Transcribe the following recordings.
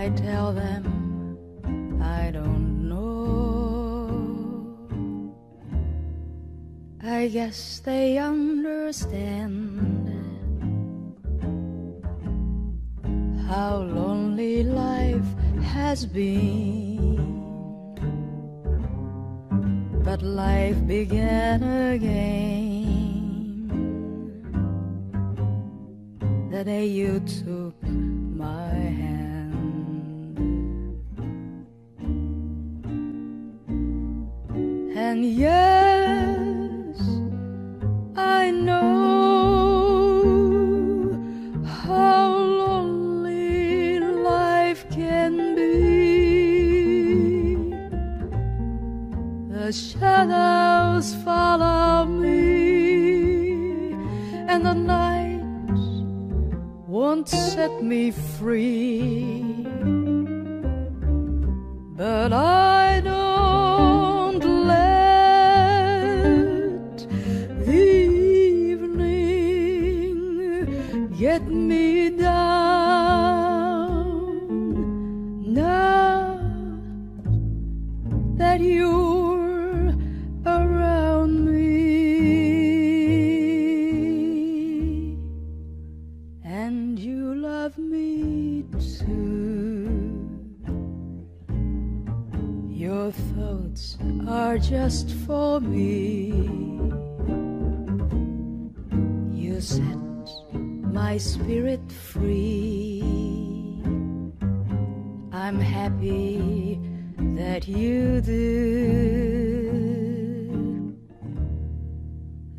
I tell them I don't know. I guess they understand how lonely life has been. But life began again the day you took my And yes, I know how lonely life can be. The shadows follow me, and the night won't set me free.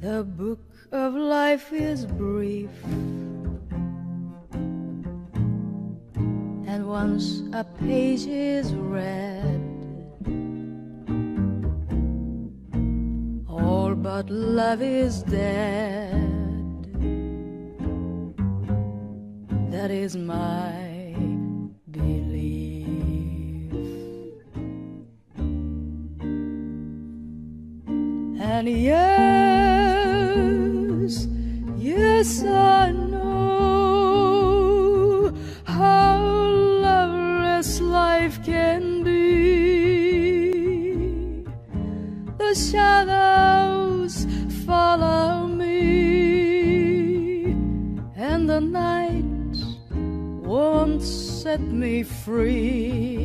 The book of life is brief. And once a page is read, all but love is dead. That is my belief. And yet, me free.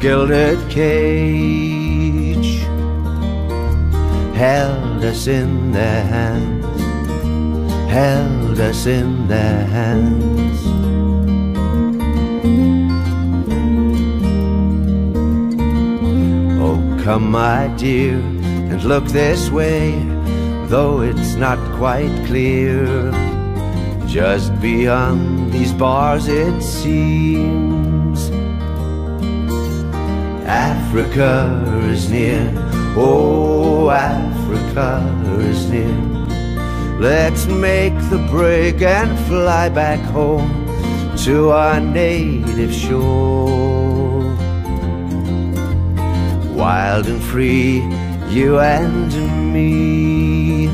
Gilded cage, held us in their hands, held us in their hands. Oh, come, my dear, and look this way, though it's not quite clear. Just beyond these bars, it seems Africa is near. Oh, Africa is near. Let's make the break and fly back home to our native shore. Wild and free, you and me.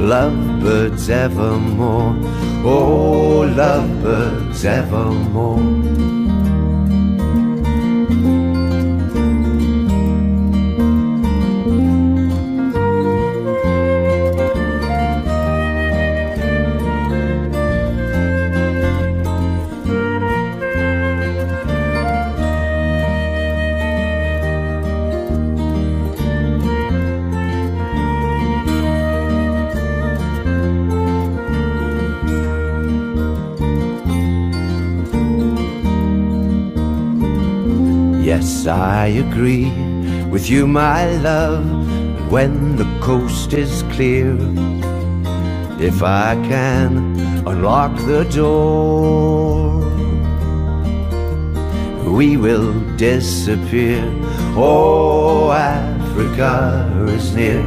Lovebirds evermore, oh, lovebirds evermore. Yes, I agree with you, my love. When the coast is clear, if I can unlock the door, we will disappear. Oh, Africa is near.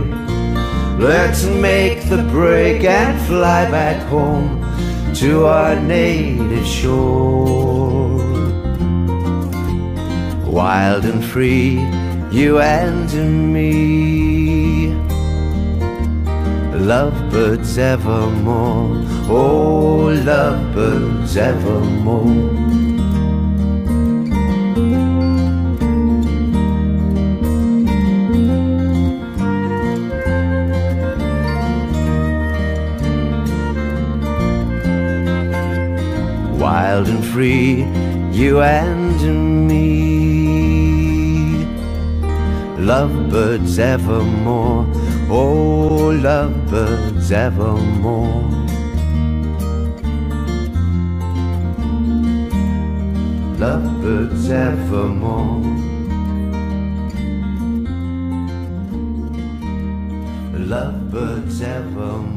Let's make the break and fly back home to our native shore wild and free, you and me. Lovebirds evermore, oh, lovebirds evermore. Wild and free, you and Lovebirds evermore, oh, lovebirds evermore. Lovebirds evermore. Lovebirds evermore.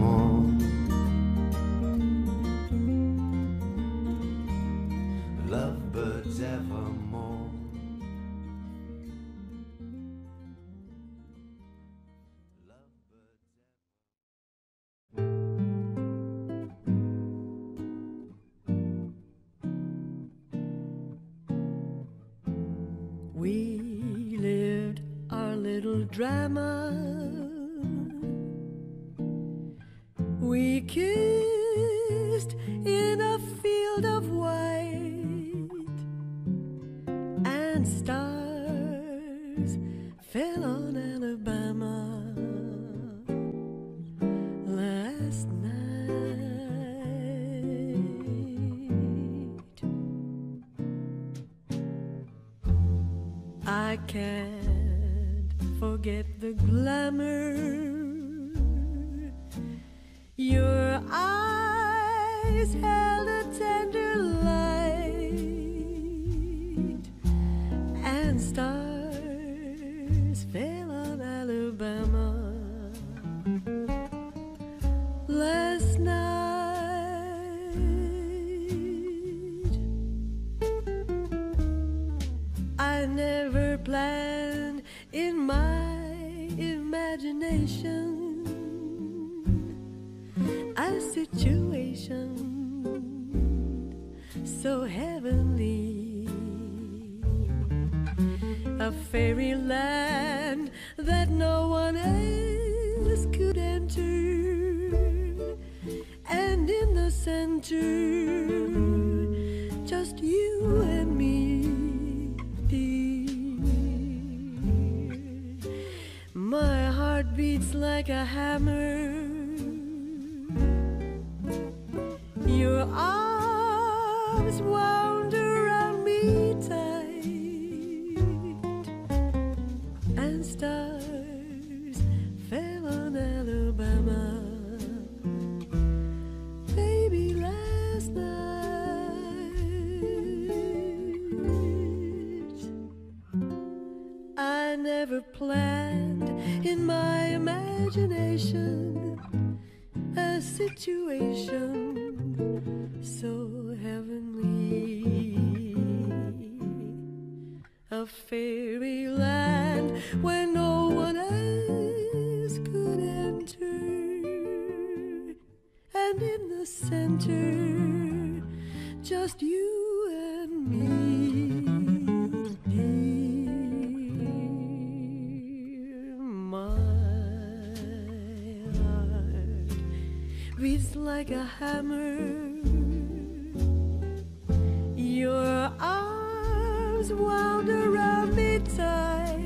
Arms wound around me tight,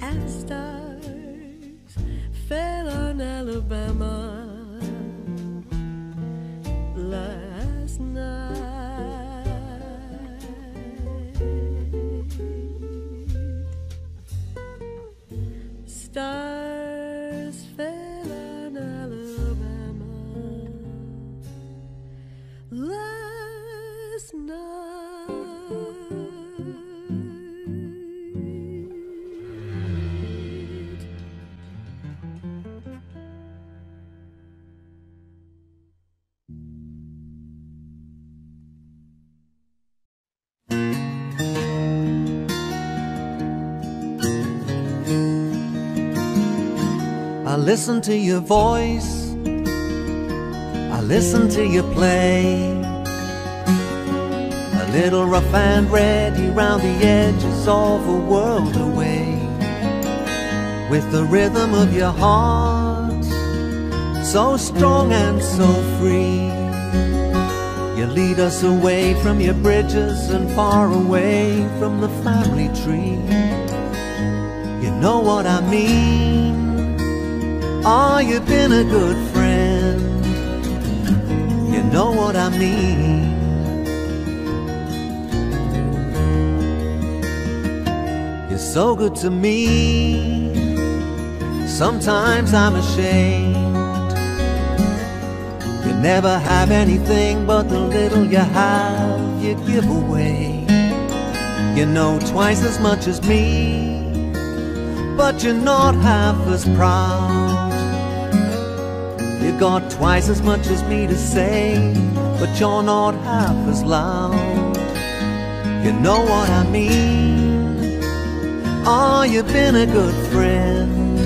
and stars fell on Alabama listen to your voice. I listen to you play. A little rough and ready round the edges of a world away. With the rhythm of your heart, so strong and so free. You lead us away from your bridges and far away from the family tree. You know what I mean. Oh, you've been a good friend. You know what I mean. You're so good to me. Sometimes I'm ashamed. You never have anything but the little you have, you give away. You know twice as much as me, but you're not half as proud. Got twice as much as me to say, but you're not half as loud. You know what I mean? Oh, you've been a good friend.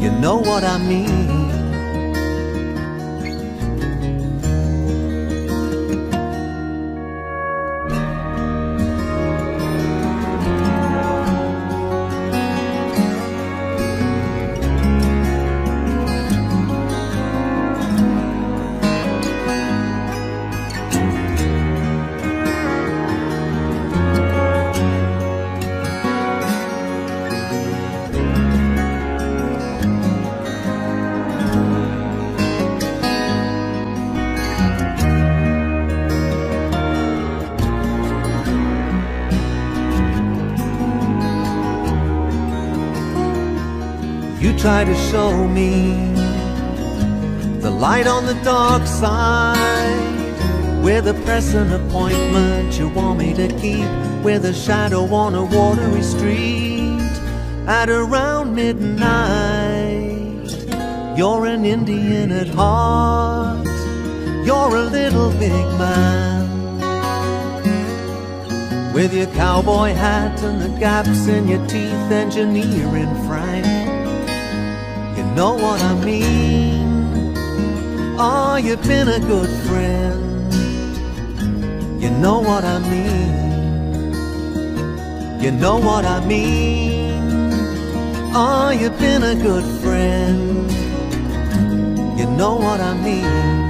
You know what I mean? Try to show me the light on the dark side. With a present appointment you want me to keep. With a shadow on a watery street at around midnight. You're an Indian at heart. You're a little big man. With your cowboy hat and the gaps in your teeth, engineering know what I mean. Oh, you've been a good friend. You know what I mean. You know what I mean. Oh, you've been a good friend. You know what I mean.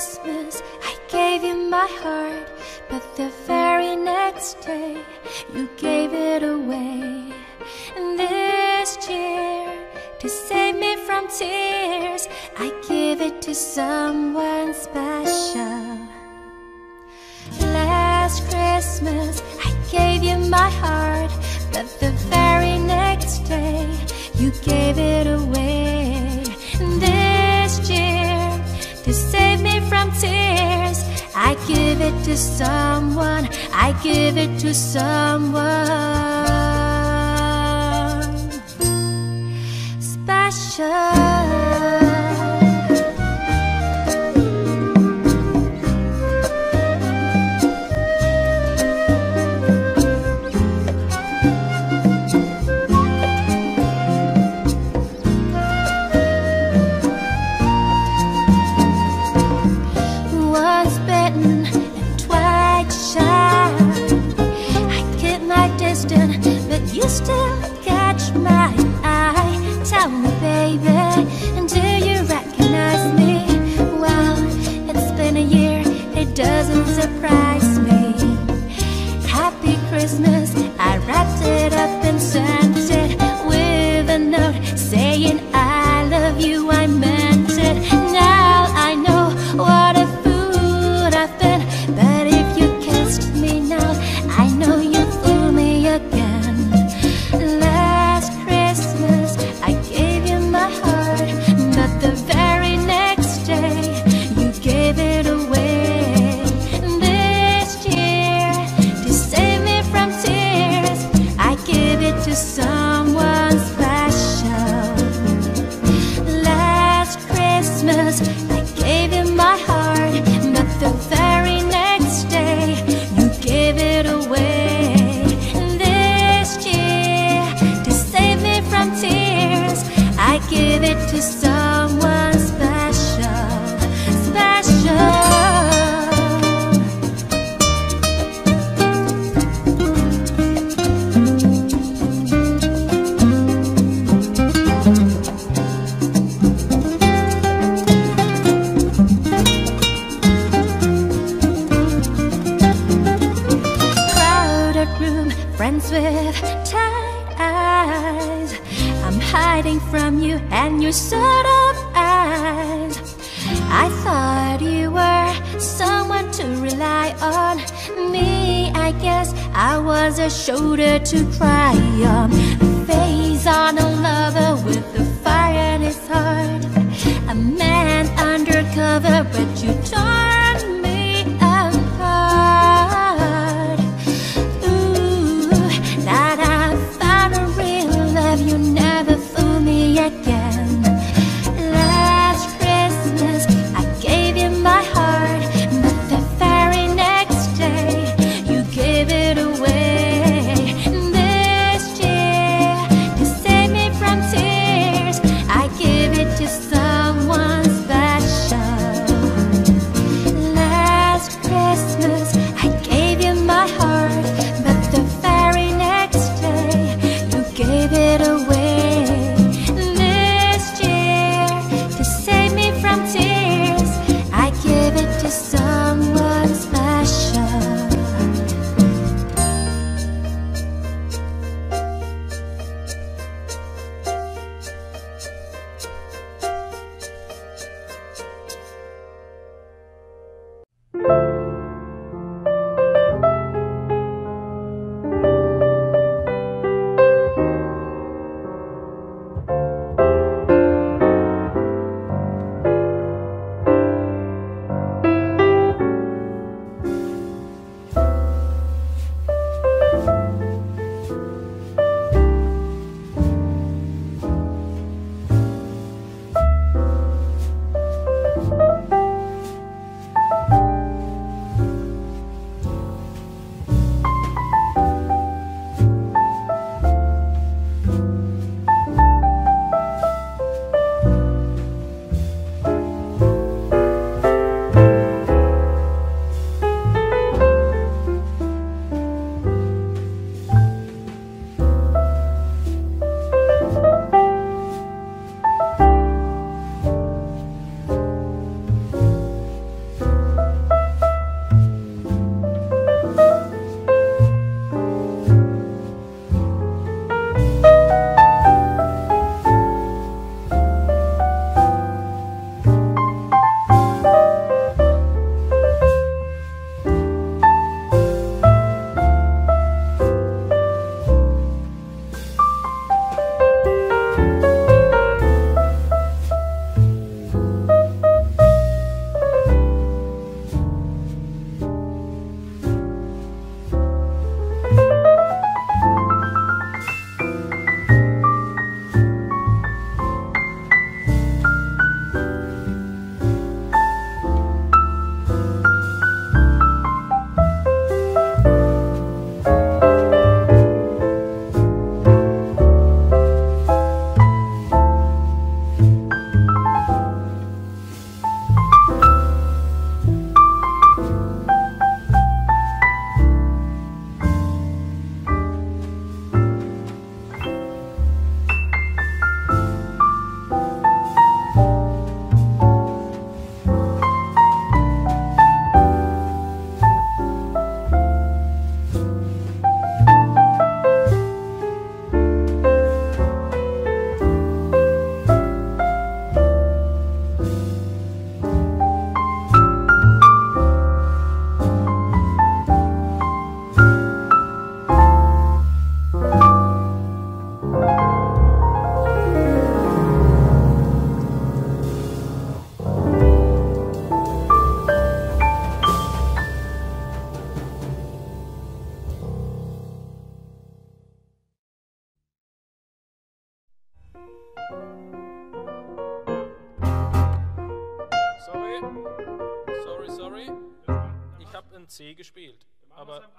Christmas, I gave you my heart, but the very next day, you gave it away. And this year, to save me from tears, I give it to someone special. Last Christmas, I gave you my heart, but the very next day, you gave it away. I give it to someone, I give it to someone special. saying I love you, I'm.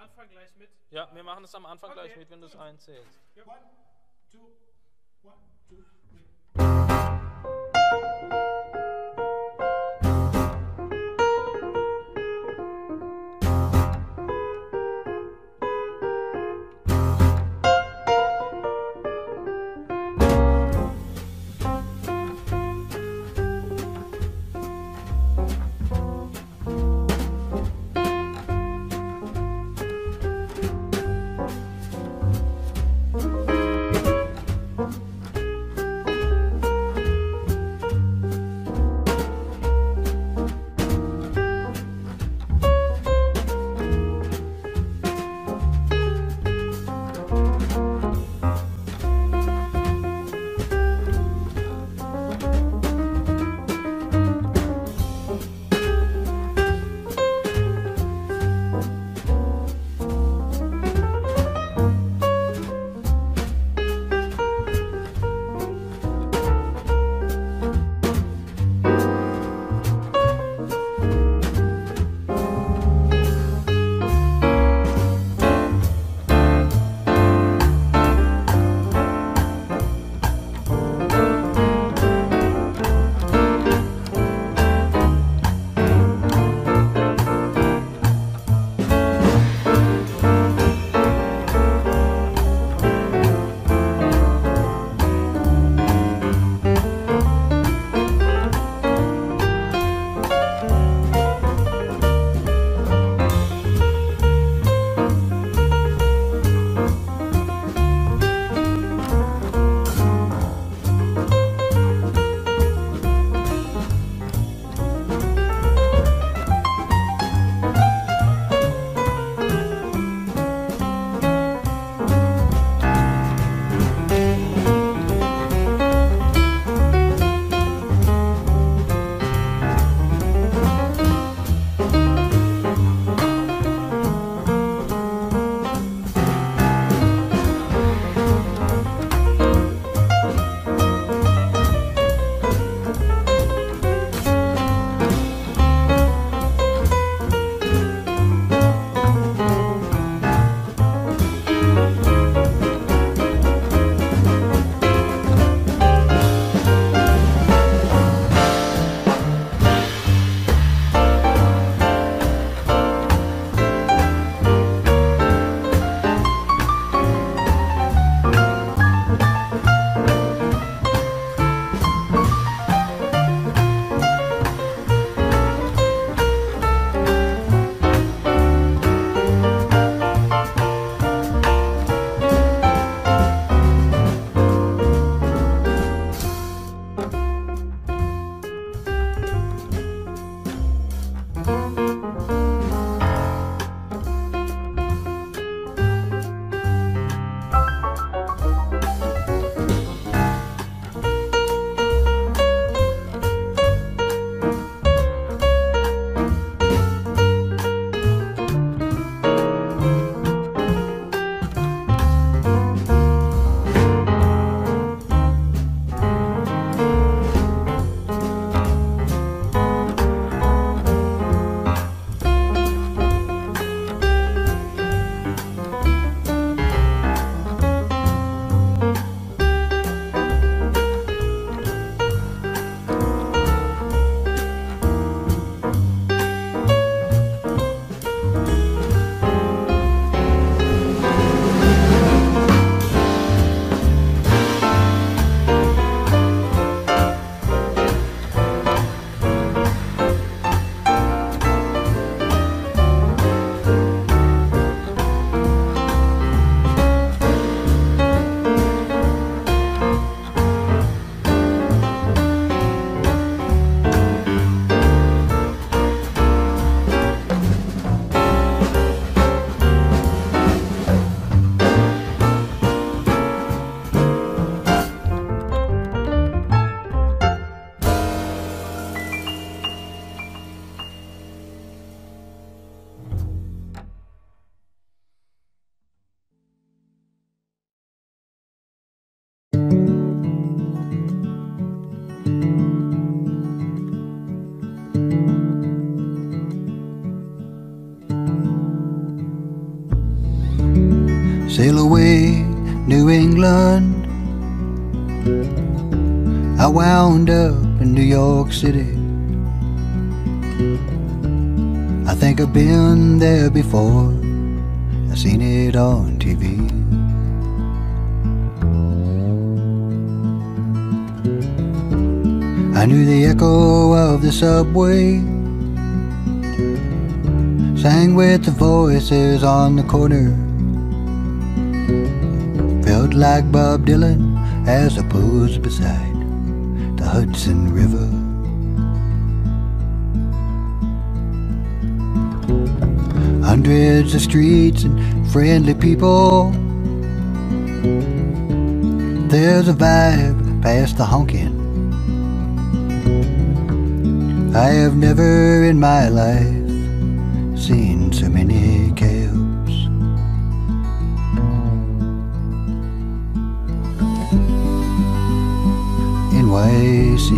Anfang gleich mit. ja, wir machen es am Anfang Okay, gleich mit, wenn du es einzählst. One, two, one, two, three. On the corner. Felt like Bob Dylan as I posed beside the Hudson River. Hundreds of streets and friendly people. There's a vibe past the honking. I have never in my life NYC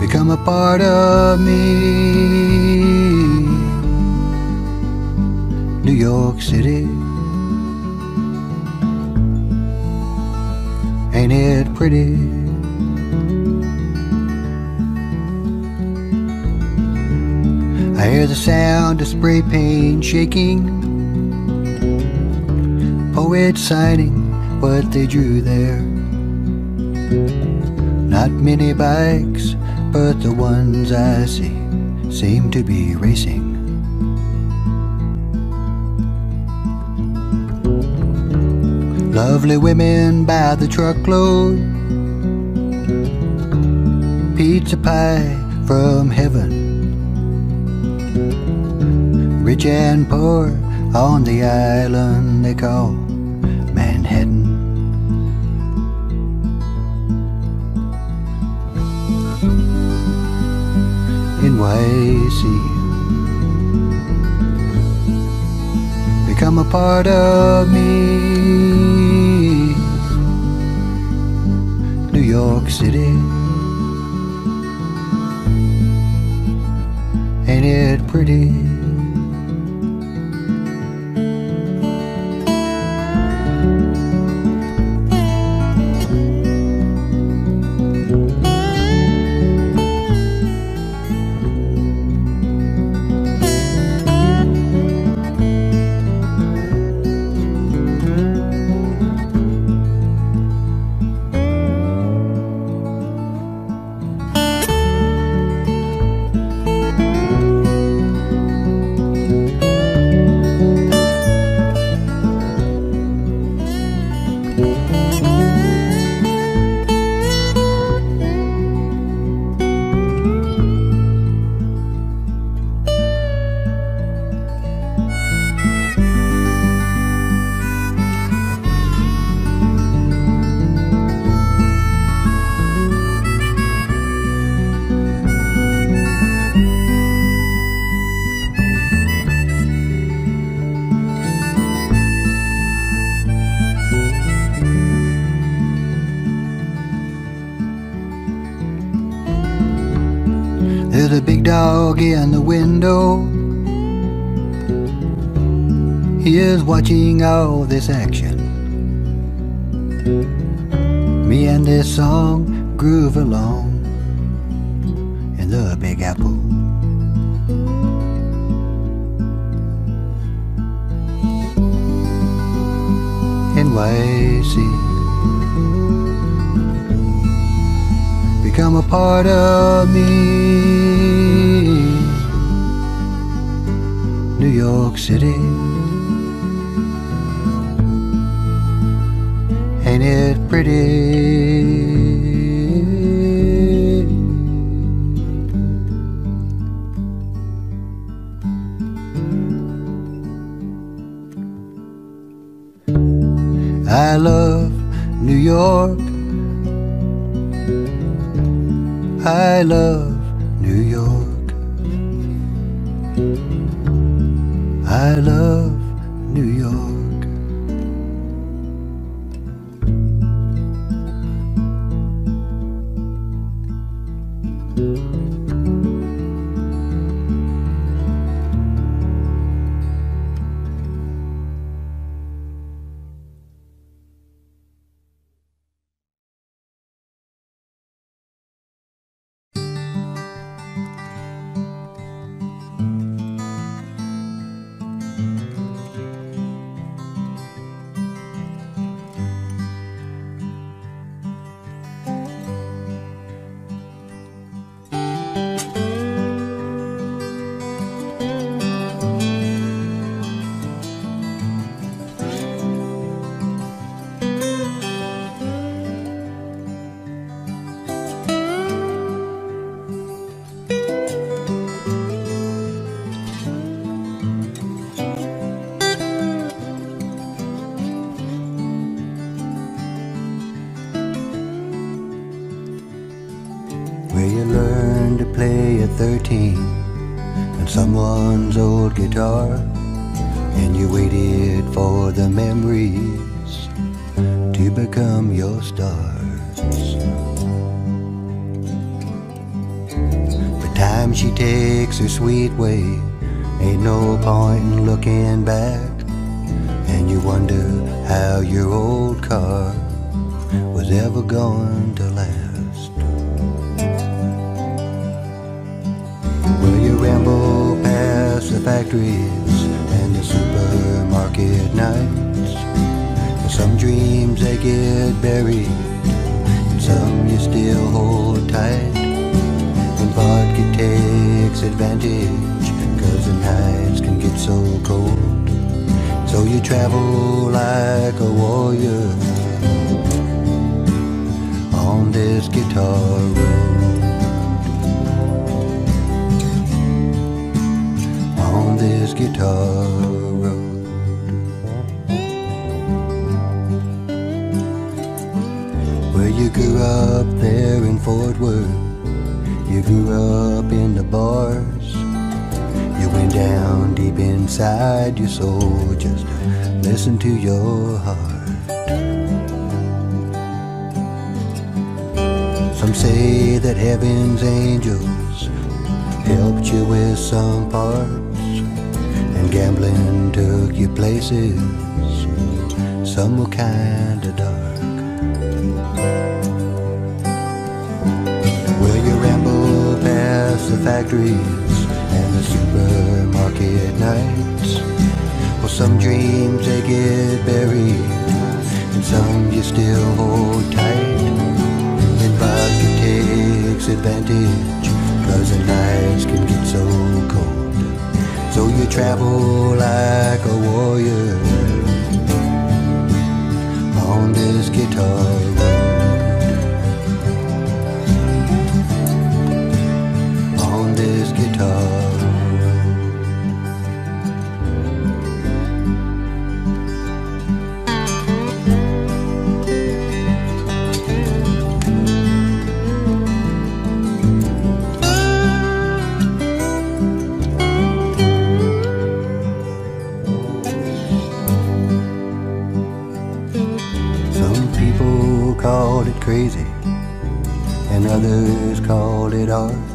become a part of me. New York City, ain't it pretty? I hear the sound of spray paint shaking. Poets signing what they drew there. Not many bikes, but the ones I see seem to be racing. Lovely women by the truckload. Pizza pie from heaven. Rich and poor on the island they call NYC. Become a part of me. New York City. Ain't it pretty? Window. He is watching all this action. Me and this song groove along in the Big Apple. NYC. Become a part of me. City. Ain't it pretty? I love New York. I love back, and you wonder how your old car was ever going to last. Will you ramble past the factories and the supermarket nights? For some dreams they get buried, and some you still hold tight. When vodka takes advantage, cause the nights can get so cold. So you travel like a warrior on this guitar road. On this guitar road. Where you grew up there in Fort Worth, you grew up in the bars. Down deep inside your soul just listen to your heart. Some say that heaven's angels helped you with some parts, and gambling took you places. Some were kinda dark. Will you ramble past the factories supermarket nights? Well, some dreams they get buried, and some you still hold tight. And vodka takes advantage, cause the nights can get so cold. So you travel like a warrior on this guitar road. It art.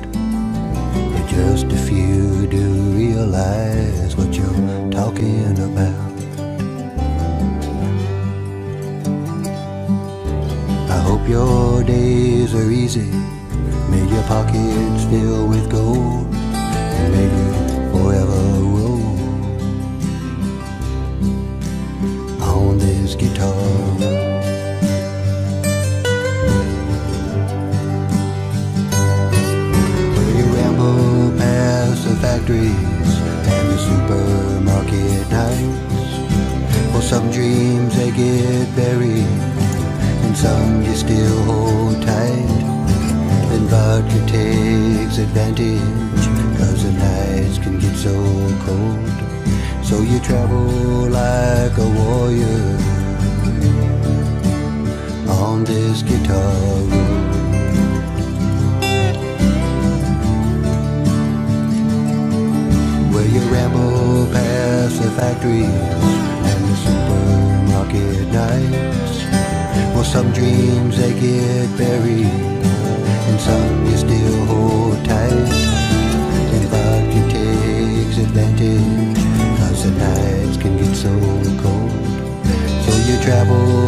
Travel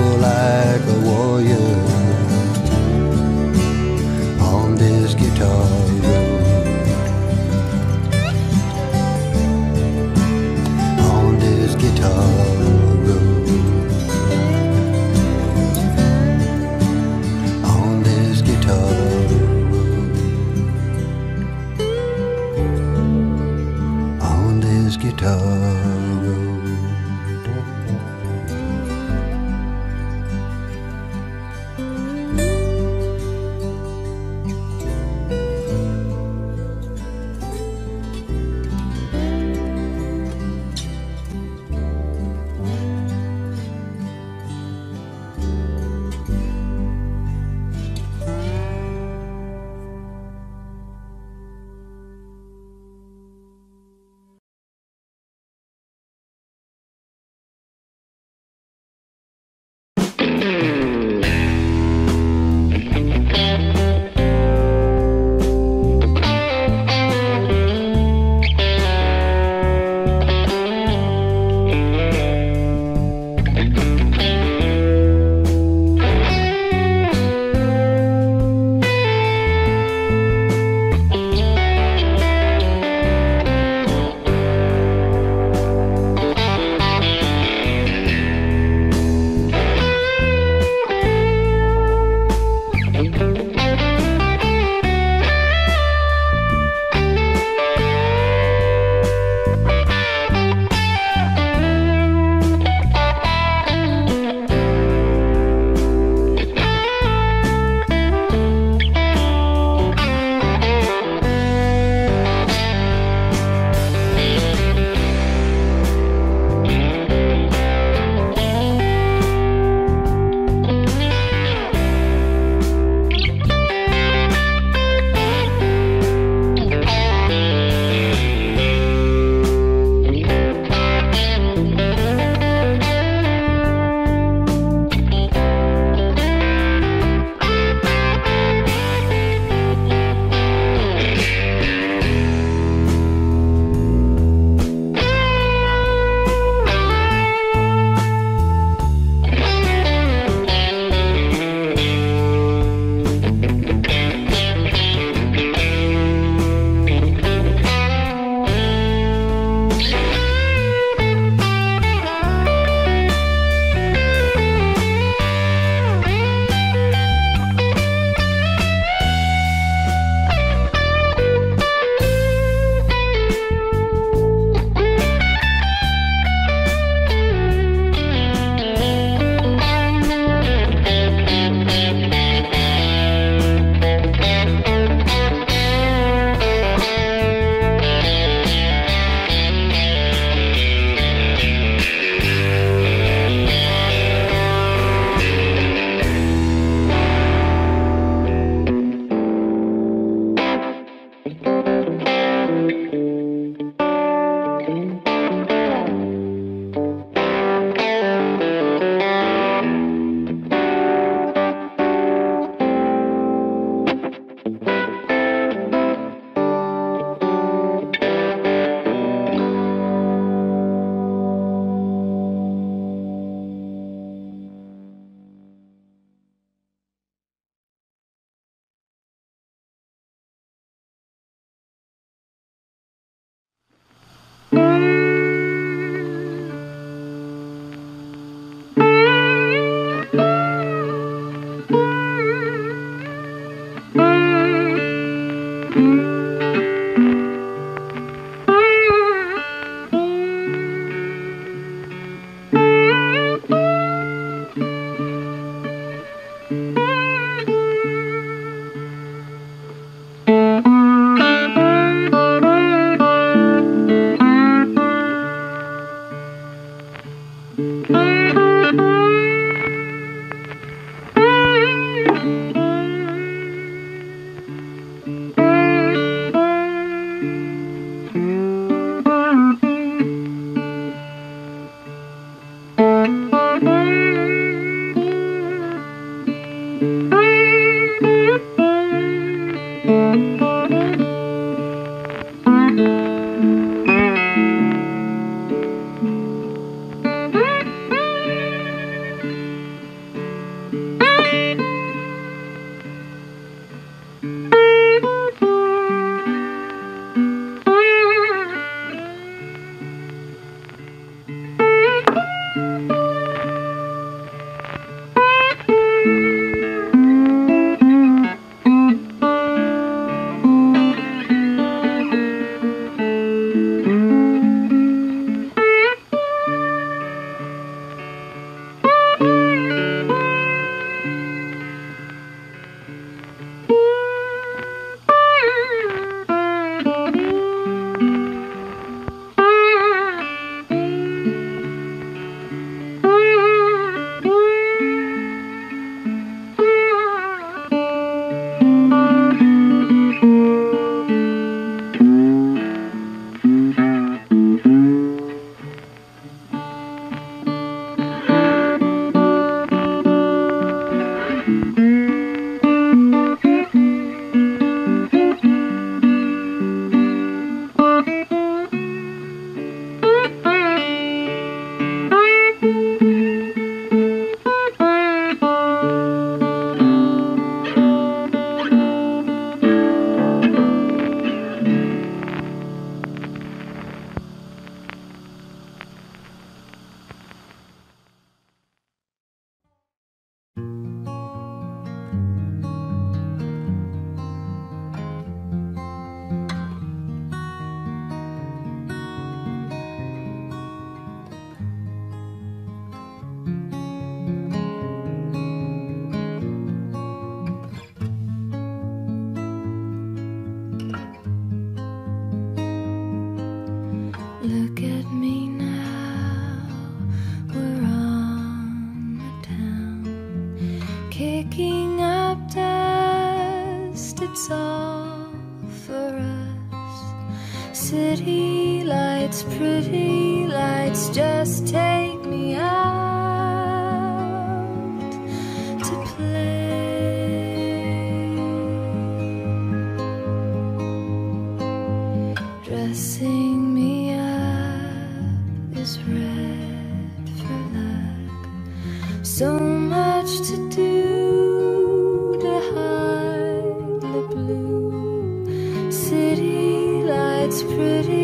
So much to do to hide the blue. City lights pretty